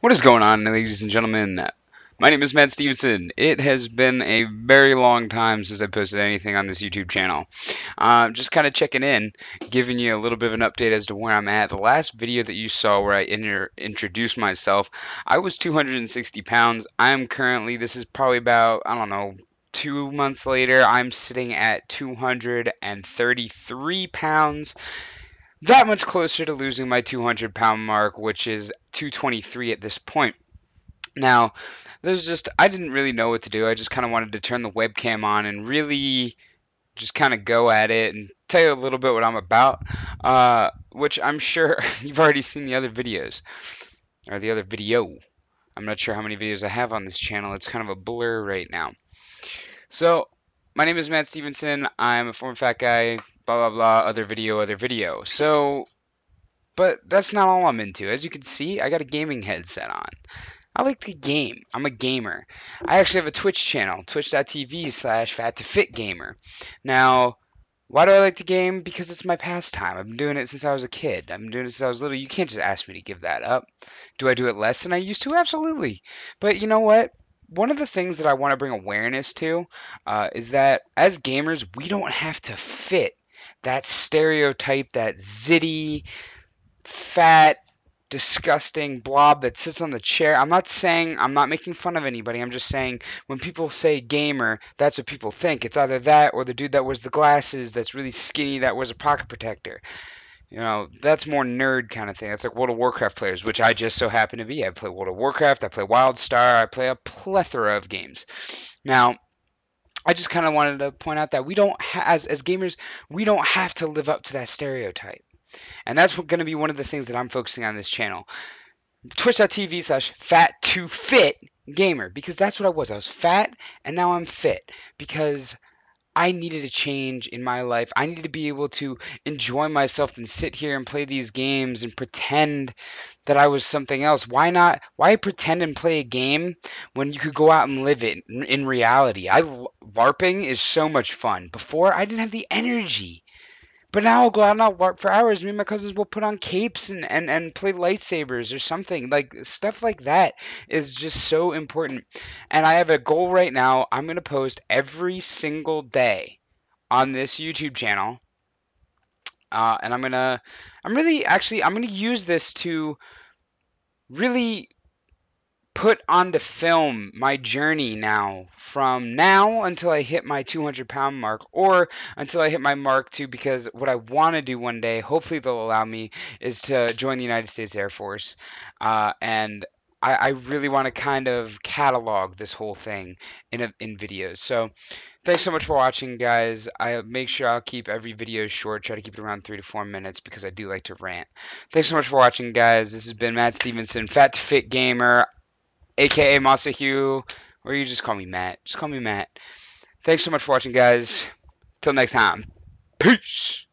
What is going on, ladies and gentlemen? My name is Matt Stephenson. It has been a very long time since I posted anything on this YouTube channel. Uh, just kind of checking in, giving you a little bit of an update as to where I'm at. The last video that you saw where I introduced myself, I was 260 pounds. I'm currently, this is probably about, I don't know, two months later, I'm sitting at 233 pounds that much closer to losing my 200 pound mark, which is 223 at this point. Now, there's just, I didn't really know what to do. I just kind of wanted to turn the webcam on and really just kind of go at it and tell you a little bit what I'm about, uh, which I'm sure you've already seen the other videos, or the other video. I'm not sure how many videos I have on this channel. It's kind of a blur right now. So, my name is Matt Stephenson. I'm a former fat guy, blah blah blah, other video, other video. So, but that's not all I'm into. As you can see, I got a gaming headset on. I like to game. I'm a gamer. I actually have a Twitch channel, twitch.tv slash fat to fit gamer. Now, why do I like to game? Because it's my pastime. I've been doing it since I was a kid. I've been doing it since I was little. You can't just ask me to give that up. Do I do it less than I used to? Absolutely. But you know what? One of the things that I want to bring awareness to uh, is that as gamers, we don't have to fit that stereotype, that zitty, fat, disgusting blob that sits on the chair. I'm not saying I'm not making fun of anybody. I'm just saying when people say gamer, that's what people think. It's either that or the dude that wears the glasses that's really skinny that wears a pocket protector. You know, that's more nerd kind of thing. That's like World of Warcraft players, which I just so happen to be. I play World of Warcraft, I play WildStar, I play a plethora of games. Now, I just kind of wanted to point out that we don't, ha- as as gamers, we don't have to live up to that stereotype, and that's going to be one of the things that I'm focusing on this channel. Twitch.tv slash fat to fit gamer because that's what I was. I was fat and now I'm fit because I needed a change in my life. I needed to be able to enjoy myself and sit here and play these games and pretend that I was something else. Why not? Why pretend and play a game when you could go out and live it in reality? I LARPing is so much fun. Before I didn't have the energy. But now I'll go out and I'll LARP for hours. Me and my cousins will put on capes and, and, and play lightsabers or something. Like stuff like that is just so important. And I have a goal right now. I'm going to post every single day on this YouTube channel. Uh, and I'm going to, I'm really, actually, I'm going to use this to really put onto film my journey now from now until I hit my 200 pound mark or until I hit my mark too because what I want to do one day hopefully they'll allow me is to join the United States Air Force. Uh, and I, I really want to kind of catalog this whole thing in a, in videos. So thanks so much for watching guys. I make sure I'll keep every video short try to keep it around three to four minutes because I do like to rant. Thanks so much for watching guys. This has been Matt Stephenson Fat to Fit Gamer aka Hugh, or you just call me Matt. Just call me Matt. Thanks so much for watching, guys. Till next time. Peace.